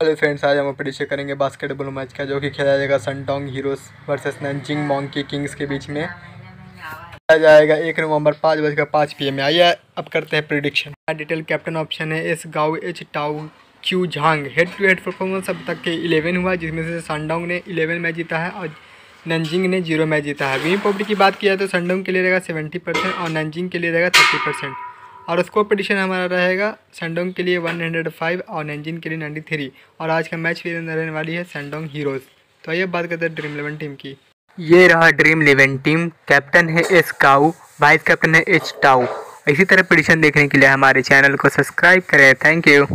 Hello friends, आज हम परिचय करेंगे बास्केटबॉल मैच का, जो कि खेला जाएगा Shandong heroes versus Nanjing monkey kings के बीच में। खेला जाएगा एक नवंबर पाँच बजकर पाँच पी एम आइए, अब करते हैं प्रिडिक्शन डिटेल कैप्टन ऑप्शन है S Gao H Tao Q Zhang head to head performance अब तक के इलेवन हुआ, जिसमें से सनडोंग ने इलेवन मैच जीता है और नंजिंग ने ज़ीरो मैच जीता है। विनिंग पब्लिक की बात किया तो सनडोंग के लिए रहेगा सेवेंटी परसेंट और नंजिंग के लिए रहेगा थर्टी परसेंट और उसको पटिशन हमारा रहेगा सेंडोंग के लिए 105 और नैनजिन के लिए 93 और आज का मैच फिर रहने वाली है सेंडोंग हीरोज़ तो आइए बात करते हैं ड्रीम इलेवन टीम की। ये रहा ड्रीम इलेवन टीम कैप्टन है एस काऊ वाइस कैप्टन है एच टाऊ इसी तरह पटिशन देखने के लिए हमारे चैनल को सब्सक्राइब करें। Thank you